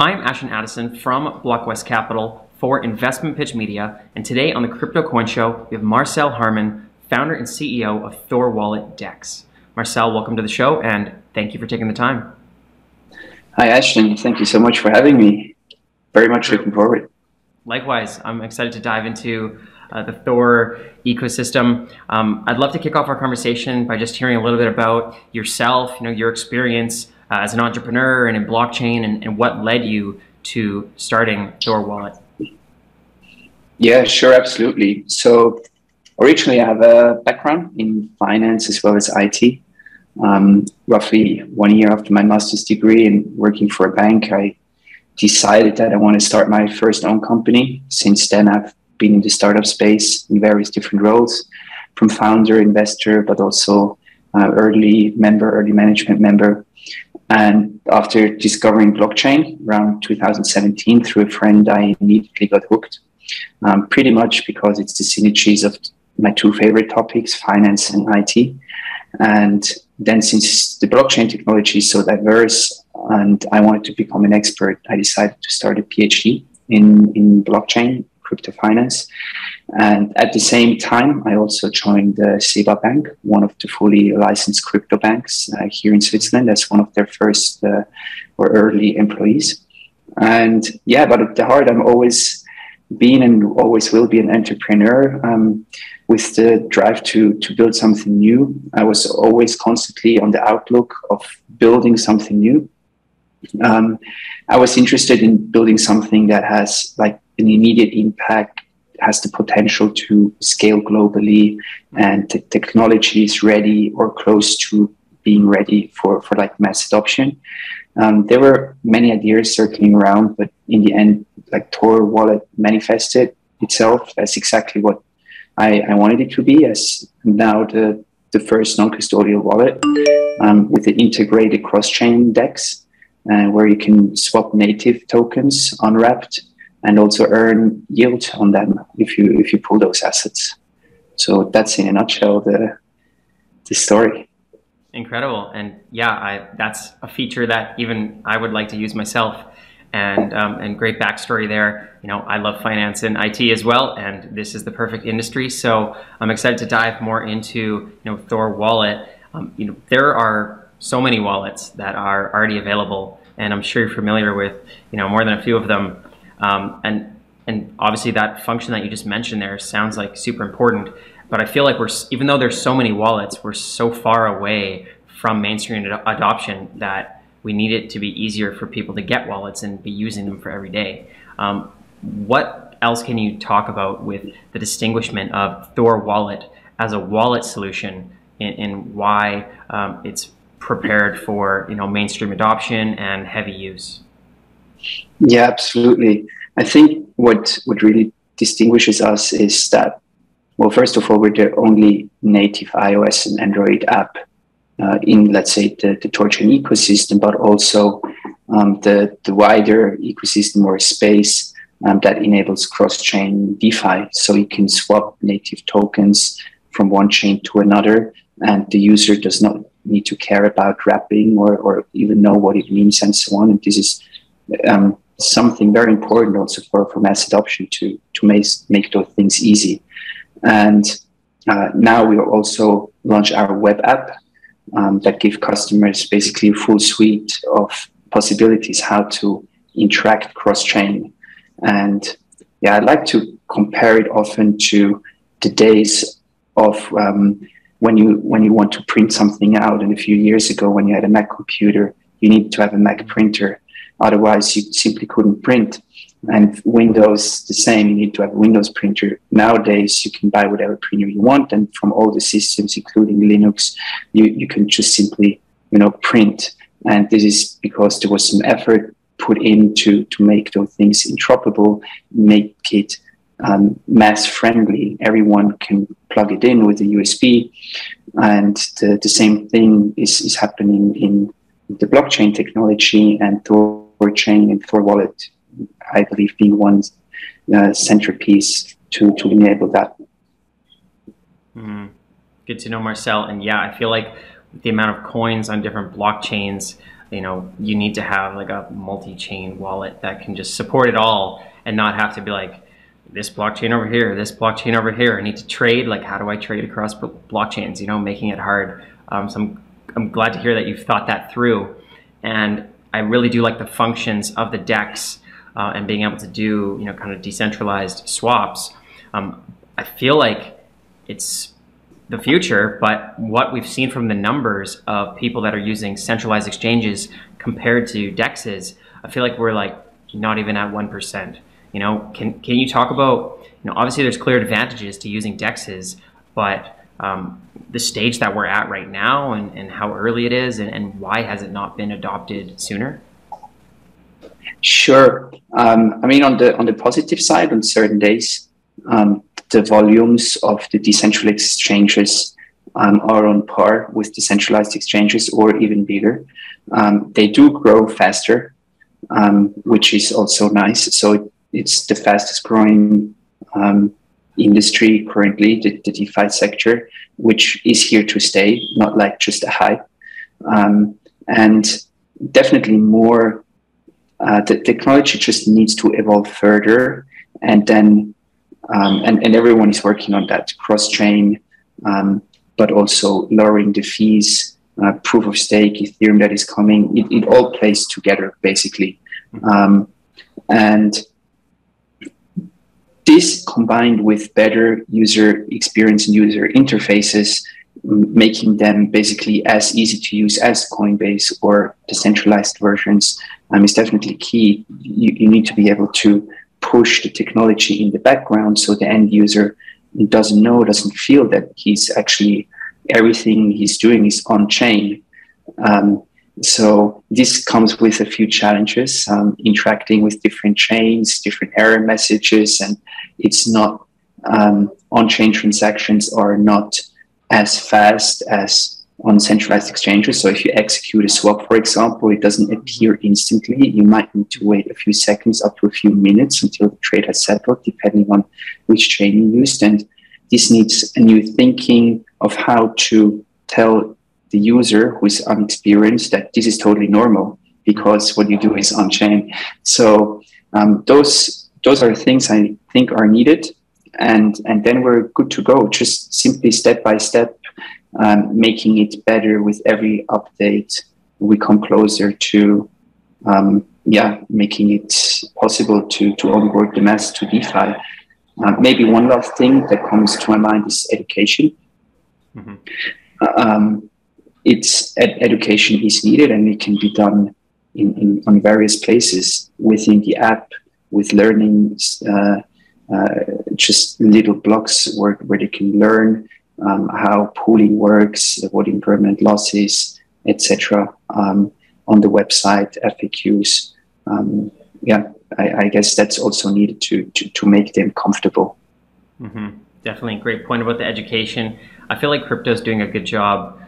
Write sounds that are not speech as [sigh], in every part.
I'm Ashton Addison from BlockWest Capital for Investment Pitch Media, and today on the Crypto Coin Show, we have Marcel Harmann, founder and CEO of Thor Wallet Dex. Marcel, welcome to the show, and thank you for taking the time. Hi, Ashton. Thank you so much for having me. Very much looking forward. Likewise, I'm excited to dive into uh, the Thor ecosystem. Um, I'd love to kick off our conversation by just hearing a little bit about yourself, you know, your experience uh, as an entrepreneur and in blockchain and, and what led you to starting Thor Wallet. Yeah, sure, absolutely. So originally I have a background in finance as well as IT. Um, roughly one year after my master's degree and working for a bank, I decided that I want to start my first own company. Since then, I've been in the startup space in various different roles, from founder, investor, but also uh, early member, early management member. And after discovering blockchain around 2017 through a friend, I immediately got hooked. Um, pretty much because it's the synergies of my two favorite topics, finance and IT. And then, since the blockchain technology is so diverse and I wanted to become an expert, I decided to start a PhD in, in blockchain crypto finance. And at the same time, I also joined the SEBA Bank, one of the fully licensed crypto banks uh, here in Switzerland, as one of their first uh, or early employees. And yeah, but at the heart, I'm always been and always will be an entrepreneur um, with the drive to, to build something new. I was always constantly on the outlook of building something new. Um, I was interested in building something that has like an immediate impact, has the potential to scale globally, and the technology is ready or close to being ready for, for like mass adoption. Um, there were many ideas circling around, but in the end, like Thor Wallet manifested itself as exactly what I, I wanted it to be, as now the, the first non-custodial wallet um, with the integrated cross-chain DEX, uh, where you can swap native tokens unwrapped and also earn yield on them if you if you pull those assets. So that's in a nutshell the the story. Incredible, and yeah, I, that's a feature that even I would like to use myself. And um, and great backstory there. You know, I love finance and IT as well, and this is the perfect industry. So I'm excited to dive more into you know Thor Wallet. Um, you know, there are so many wallets that are already available, and I'm sure you're familiar with you know more than a few of them. Um, and and obviously that function that you just mentioned there sounds like super important. But I feel like we're even though there's so many wallets, we're so far away from mainstream ad adoption that we need it to be easier for people to get wallets and be using them for every day. Um, what else can you talk about with the distinguishment of Thor Wallet as a wallet solution and, why um, it's prepared for you know mainstream adoption and heavy use? Yeah, absolutely. I think what what really distinguishes us is that, well, first of all, we're the only native iOS and Android app uh, in, let's say, the, the ThorChain ecosystem, but also um, the, the wider ecosystem or space um, that enables cross-chain DeFi. So you can swap native tokens from one chain to another, and the user does not need to care about wrapping or, or even know what it means and so on. And this is um, something very important also for, for mass adoption to, to make, make those things easy. And uh, now we also launch our web app um, that give customers basically a full suite of possibilities how to interact cross-chain. And yeah, I like to compare it often to the days of um, when you when you want to print something out. And a few years ago, when you had a Mac computer, you need to have a Mac printer Otherwise, you simply couldn't print. And Windows, the same, you need to have a Windows printer. Nowadays, you can buy whatever printer you want. And from all the systems, including Linux, you, you can just simply, you know, print. And this is because there was some effort put into to to make those things interoperable, make it um, mass friendly. Everyone can plug it in with a USB. And the, the same thing is, is happening in the blockchain technology and Thor Chain and Thor Wallet, I believe, being one uh, centerpiece to, to enable that. Mm. Good to know, Marcel. And yeah, I feel like the amount of coins on different blockchains, you know, you need to have like a multi-chain wallet that can just support it all and not have to be like this blockchain over here, this blockchain over here. I need to trade. Like, how do I trade across blockchains? You know, making it hard. Um, so I'm, I'm glad to hear that you've thought that through. And I really do like the functions of the DEX uh, and being able to do, you know, kind of decentralized swaps. Um, I feel like it's the future, but what we've seen from the numbers of people that are using centralized exchanges compared to DEXs, I feel like we're like not even at 1%. You know, can, can you talk about, you know, obviously there's clear advantages to using DEXs, but um, the stage that we're at right now and, and how early it is and, and why has it not been adopted sooner? Sure. Um, I mean, on the on the positive side, on certain days, um, the volumes of the decentralized exchanges um, are on par with decentralized exchanges or even bigger. Um, they do grow faster, um, which is also nice. So it's the fastest growing um, industry currently, the, the, DeFi sector, which is here to stay, not like just a hype. Um, and definitely more, uh, the technology just needs to evolve further and then um, and, and everyone is working on that cross chain, um, but also lowering the fees, uh, proof of stake, Ethereum that is coming. It, it all plays together basically. Um, and this combined with better user experience and user interfaces, making them basically as easy to use as Coinbase or decentralized versions, um, is definitely key. You, you need to be able to push the technology in the background so the end user doesn't know, doesn't feel that he's actually everything he's doing is on chain. Um, so this comes with a few challenges, um, interacting with different chains, different error messages, and it's not um, on-chain transactions are not as fast as on centralized exchanges. So if you execute a swap, for example, it doesn't appear instantly. You might need to wait a few seconds up to a few minutes until the trade has settled, depending on which chain you used. And this needs a new thinking of how to tell the user who is unexperienced that this is totally normal because what you do is on chain. So um, those those are things I think are needed, and and then we're good to go. Just simply step by step um, making it better with every update. We come closer to, um, yeah, making it possible to, to onboard the mass to DeFi. Uh, maybe one last thing that comes to my mind is education. Mm-hmm. Um, it's ed- education is needed and it can be done in, in on various places within the app with learning uh, uh, just little blocks where, where they can learn um, how pooling works, what impermanent loss is, etc. Um, on the website, FAQs. Um, yeah, I, I, guess that's also needed to, to, to make them comfortable. Mm-hmm. Definitely, great point about the education. I feel like crypto is doing a good job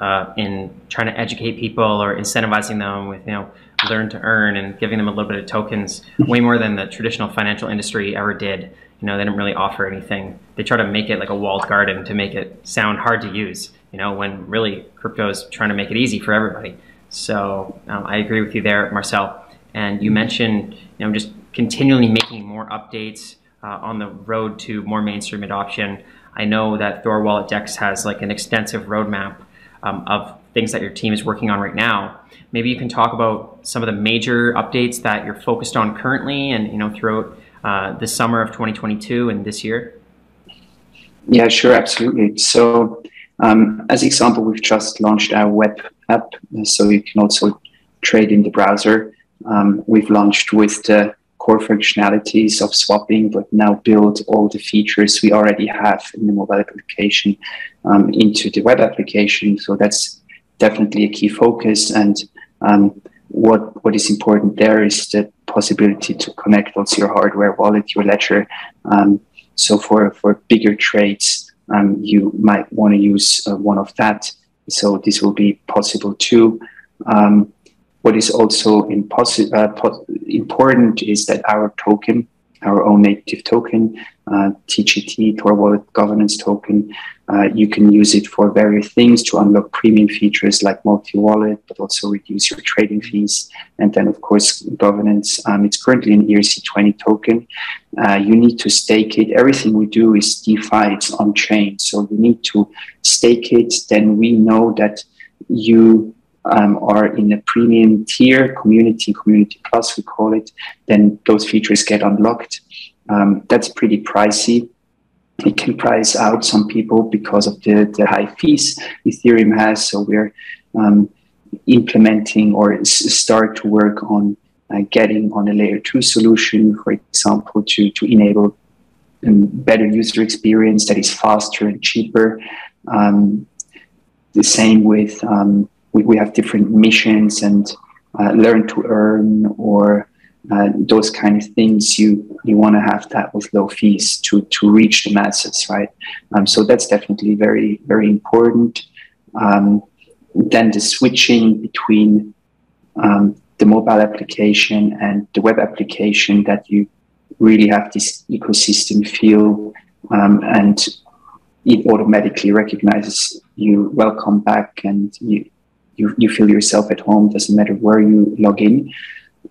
uh, in trying to educate people or incentivizing them with you know learn to earn and giving them a little bit of tokens way more than the traditional financial industry ever did you know, they didn't really offer anything. They try to make it like a walled garden to make it sound hard to use, you know, when really crypto is trying to make it easy for everybody. So um, I agree with you there, Marcel. And you mentioned, you know, just continually making more updates uh, on the road to more mainstream adoption. I know that Thor Wallet Dex has like an extensive roadmap um, of things that your team is working on right now. Maybe you can talk about some of the major updates that you're focused on currently and, you know, throughout uh, the summer of 2022 and this year? Yeah, sure, absolutely. So, um, as example, we've just launched our web app, so you can also trade in the browser. Um, we've launched with the core functionalities of swapping, but now build all the features we already have in the mobile application um, into the web application. So that's definitely a key focus. And um, what what is important there is the possibility to connect also your hardware wallet, your ledger. Um, so for for bigger trades, um, you might want to use uh, one of that. So this will be possible too. Um, what is also impossi- uh, po- important is that our token our own native token, uh, TGT, Thor Wallet Governance Token. Uh, you can use it for various things to unlock premium features like multi-wallet, but also reduce your trading fees. And then, of course, governance. Um, it's currently an ERC20 token. Uh, you need to stake it. Everything we do is DeFi, it's on-chain. So you need to stake it. Then we know that you um, are in a premium tier, community, community plus, we call it, then those features get unlocked. Um, that's pretty pricey. It can price out some people because of the, the high fees Ethereum has. So we're um, implementing or start to work on uh, getting on a layer two solution, for example, to, to enable better user experience that is faster and cheaper. Um, the same with um, we, we have different missions and uh, learn to earn or uh, those kind of things you you want to have that with low fees to to reach the masses right? Um, so that's definitely very very important. Um, then the switching between um, the mobile application and the web application that you really have this ecosystem feel um, and it automatically recognizes you welcome back and you you, you feel yourself at home, doesn't matter where you log in,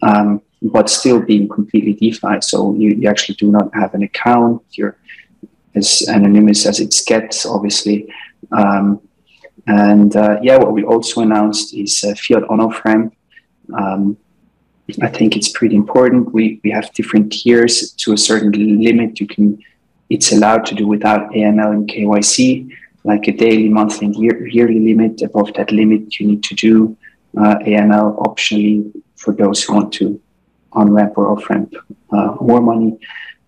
um, but still being completely DeFi. So you, you actually do not have an account. You're as anonymous as it gets, obviously. Um, and uh, yeah, what we also announced is uh, fiat on off ramp. Um, I think it's pretty important. We, we have different tiers to a certain limit. You can, it's allowed to do without AML and KYC like a daily, monthly, and year, yearly limit. Above that limit, you need to do uh, AML optionally for those who want to on ramp or off ramp uh, more money.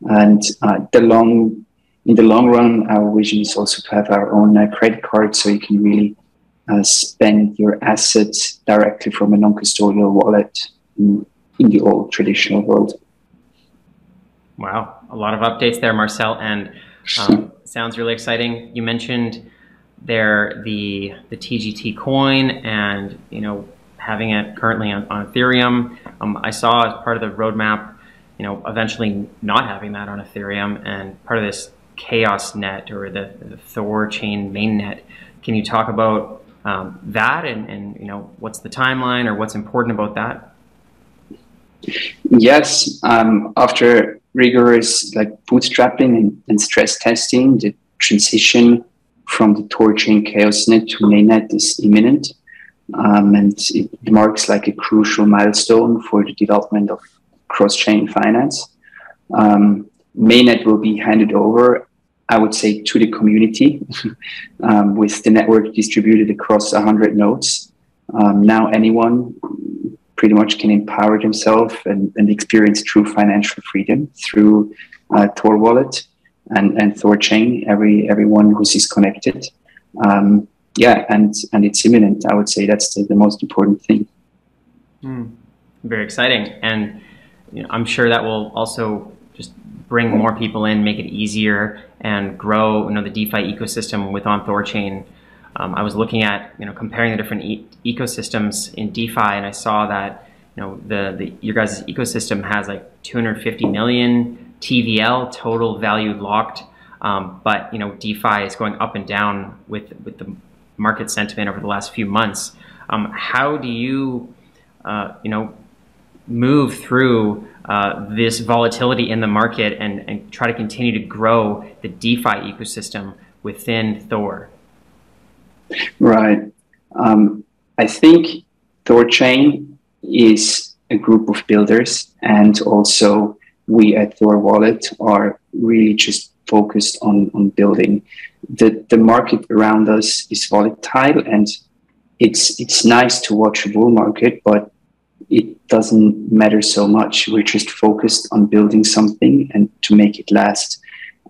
And uh, the long, in the long run, our vision is also to have our own uh, credit card, so you can really uh, spend your assets directly from a non-custodial wallet in, in the old traditional world. Wow, a lot of updates there, Marcel, and um, [laughs] sounds really exciting. You mentioned there the the TGT coin, and you know having it currently on, on Ethereum. Um, I saw as part of the roadmap, you know, eventually not having that on Ethereum, and part of this Chaos Net or the, the Thor chain mainnet. Can you talk about um, that, and, and you know what's the timeline or what's important about that? Yes, um, after rigorous like bootstrapping and, and, stress testing, the transition from the Thorchain ChaosNet to mainnet is imminent. Um, and it marks like a crucial milestone for the development of cross-chain finance. Um, mainnet will be handed over, I would say, to the community [laughs] um, with the network distributed across 100 nodes. Um, now anyone pretty much can empower themselves and, and experience true financial freedom through uh, Thor Wallet and, and Thorchain, every everyone who's is connected. Um, yeah, and and it's imminent. I would say that's the, the most important thing. Mm, very exciting, and you know, I'm sure that will also just bring more people in, make it easier, and grow you know the DeFi ecosystem with on Thorchain um, I was looking at you know comparing the different e ecosystems in DeFi, and I saw that you know the, the your guys' ecosystem has like 250 million TVL total value locked, um, but you know DeFi is going up and down with with the market sentiment over the last few months. Um, how do you uh, you know move through uh, this volatility in the market and, and try to continue to grow the DeFi ecosystem within Thor? Right. Um, I think Thorchain is a group of builders, and also we at Thor Wallet are really just focused on, on building. The, the market around us is volatile, and it's it's nice to watch a bull market, but it doesn't matter so much. We're just focused on building something and to make it last.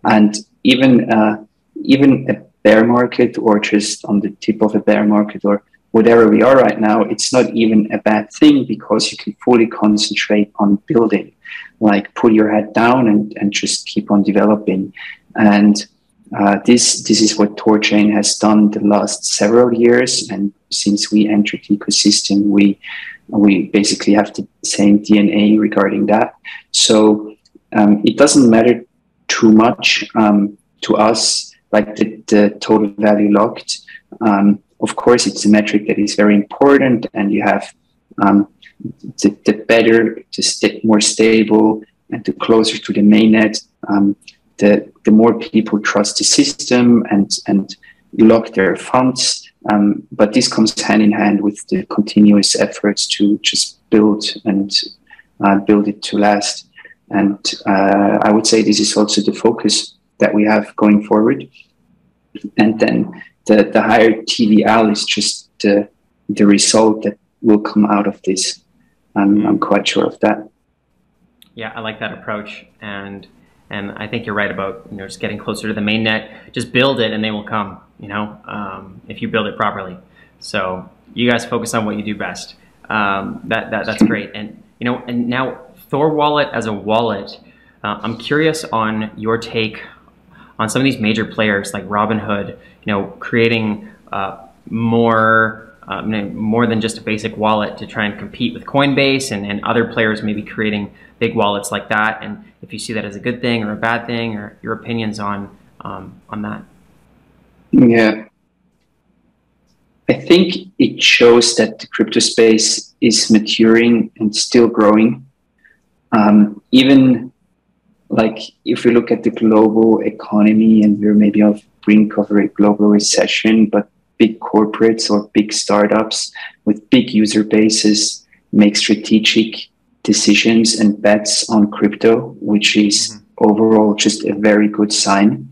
And even uh, even a bear market or just on the tip of a bear market or whatever we are right now, it's not even a bad thing because you can fully concentrate on building, like put your head down and, and just keep on developing. And uh, this this is what Thorchain has done the last several years. And since we entered the ecosystem, we we basically have the same DNA regarding that. So um, it doesn't matter too much um, to us, like the, the total value locked. Um, of course, it's a metric that is very important, and you have um, the, the, better, the st- more stable, and the closer to the mainnet, um, the the more people trust the system and and lock their funds. Um, but this comes hand in hand with the continuous efforts to just build and uh, build it to last. And uh, I would say this is also the focus that we have going forward. And then the, the higher TVL is just the, the result that will come out of this. I'm, I'm quite sure of that. Yeah, I like that approach. And and I think you're right about you know just getting closer to the main net. Just build it, and they will come. You know, um, if you build it properly. So you guys focus on what you do best. Um, that, that that's great. And you know, and now Thor Wallet as a wallet. Uh, I'm curious on your take on some of these major players like Robinhood. You know, creating uh, more. Uh, more than just a basic wallet to try and compete with Coinbase and, and other players maybe creating big wallets like that, and if you see that as a good thing or a bad thing, or your opinions on um, on that. Yeah, I think it shows that the crypto space is maturing and still growing. Um, even like if we look at the global economy and we're maybe on brink of a global recession, but big corporates or big startups with big user bases make strategic decisions and bets on crypto, which is mm-hmm. overall just a very good sign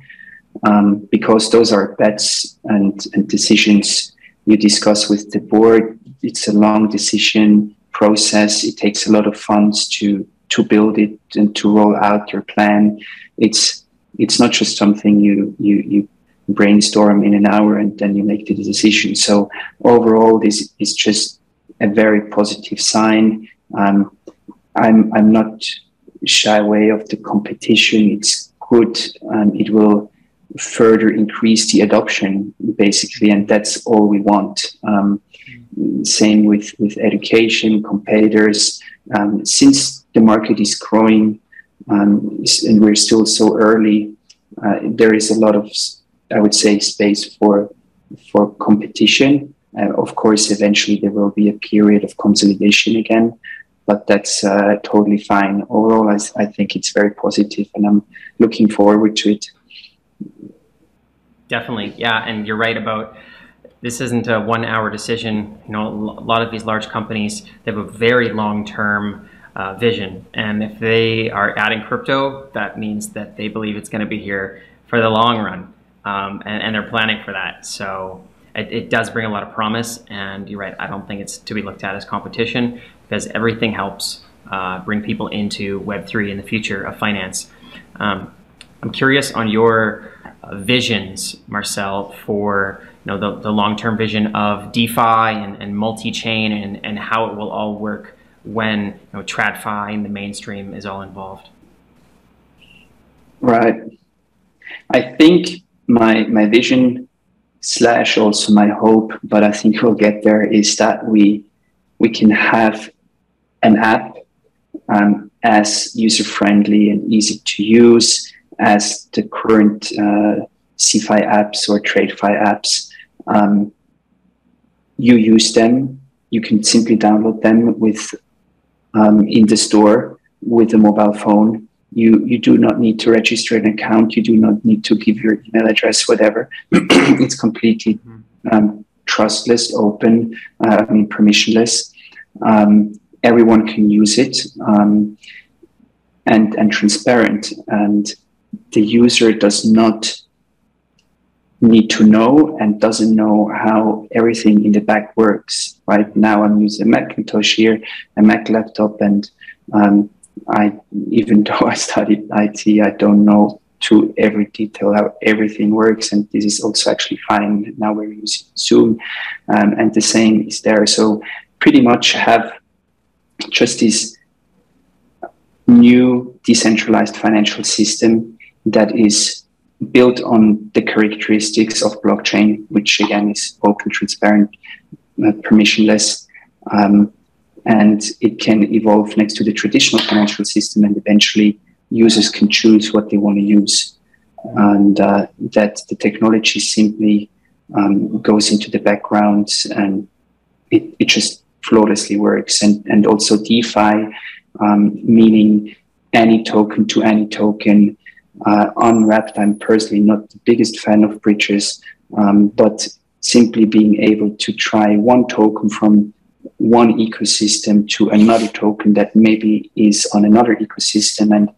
um, because those are bets and, and decisions you discuss with the board. It's a long decision process. It takes a lot of funds to to build it and to roll out your plan. It's it's not just something you you you brainstorm in an hour and then you make the decision. So overall, this is just a very positive sign. Um, I'm I'm not shy away of the competition. It's good. Um, it will further increase the adoption, basically, and that's all we want. Um, same with with education, competitors. Um, since the market is growing, um, and we're still so early, uh, there is a lot of, I would say, space for for competition. Uh, of course, eventually there will be a period of consolidation again, but that's uh, totally fine. Overall, I, I, think it's very positive, and I'm looking forward to it. Definitely, yeah, and you're right about this isn't a one-hour decision. You know, a lot of these large companies they have a very long-term uh, vision, and if they are adding crypto, that means that they believe it's going to be here for the long run, um, and, and they're planning for that. So it, it, does bring a lot of promise. And you're right, I don't think it's to be looked at as competition because everything helps uh, bring people into Web3 in the future of finance. Um, I'm curious on your uh, visions, Marcel, for you know the, the long-term vision of DeFi and, and multi-chain and, and how it will all work when you know TradFi and the mainstream is all involved. Right. I think my my vision slash also my hope, but I think we'll get there, is that we we can have an app um, as user friendly and easy to use as the current uh, CeFi apps or TradeFi apps. Um, you use them. You can simply download them with um, in the store with a mobile phone. You you do not need to register an account. You do not need to give your email address, whatever. [clears throat] it's completely mm-hmm. um, trustless, open. Uh, I mean permissionless. Um, everyone can use it um, and and transparent and the user does not need to know and doesn't know how everything in the back works. Right now i'm using macintosh here a mac laptop and um, i even [laughs] though i studied it i don't know to every detail how everything works and this is also actually fine. Now we're using zoom um, and the same is there. So pretty much have just this new decentralized financial system that is built on the characteristics of blockchain, which again is open, transparent, uh, permissionless, um, and it can evolve next to the traditional financial system and eventually users can choose what they want to use, and uh, that the technology simply um, goes into the background and it, it just flawlessly works. And, and also DeFi, um, meaning any token to any token, uh, unwrapped. I'm personally not the biggest fan of bridges, um, but simply being able to try one token from one ecosystem to another token that maybe is on another ecosystem. And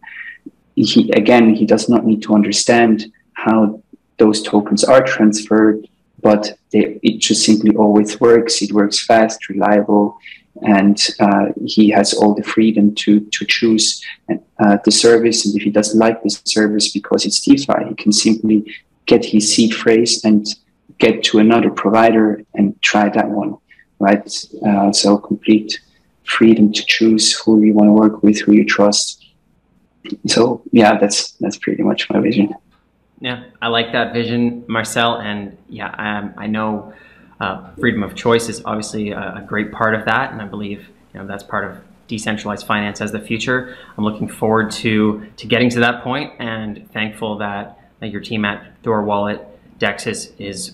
he, again, he does not need to understand how those tokens are transferred, but they, it just simply always works. It works fast, reliable, and uh, he has all the freedom to to choose uh, the service. And if he doesn't like the service because it's DeFi, he can simply get his seed phrase and get to another provider and try that one, right? Uh, so complete freedom to choose who you want to work with, who you trust. So yeah, that's that's pretty much my vision. Yeah, I like that vision, Marcel, and yeah, um, I know uh, freedom of choice is obviously a, a, great part of that, and I believe you know that's part of decentralized finance as the future. I'm looking forward to to getting to that point, and thankful that, that your team at Thor Wallet Dex is is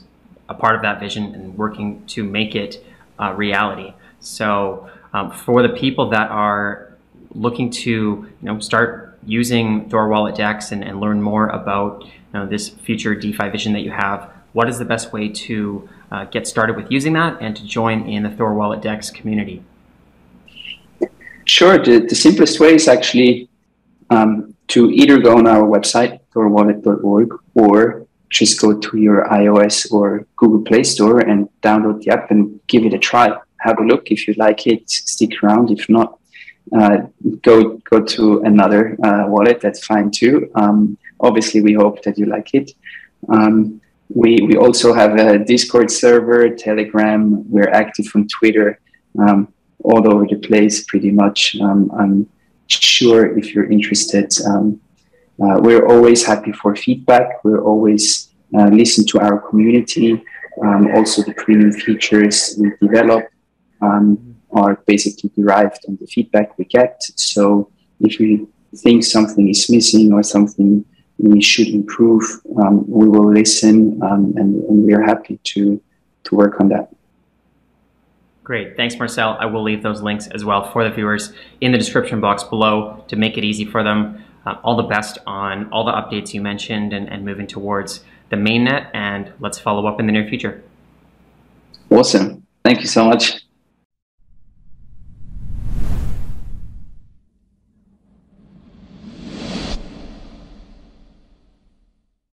a part of that vision and working to make it uh, reality. So um, for the people that are looking to you know start using Thor Wallet Dex and, and learn more about you know, this future DeFi vision that you have, what is the best way to uh, get started with using that and to join in the Thor Wallet Dex community? Sure. The, the simplest way is actually um, to either go on our website, thorwallet.org, or just go to your iOS or Google Play Store and download the app and give it a try. Have a look. If you like it, stick around. If not, uh, go go to another uh, wallet. That's fine too. Um, obviously, we hope that you like it. Um, we we also have a Discord server, Telegram. We're active on Twitter, um, all over the place, pretty much. Um, I'm sure if you're interested. Um, uh, we're always happy for feedback. We're always uh, listen to our community. Um, also, the premium features we develop um, are basically derived on the feedback we get. So, if we think something is missing or something we should improve, um, we will listen, um, and, and we are happy to to work on that. Great. Thanks, Marcel. I will leave those links as well for the viewers in the description box below to make it easy for them. Uh, all the best on all the updates you mentioned and, and moving towards the mainnet, and let's follow up in the near future. Awesome. Thank you so much.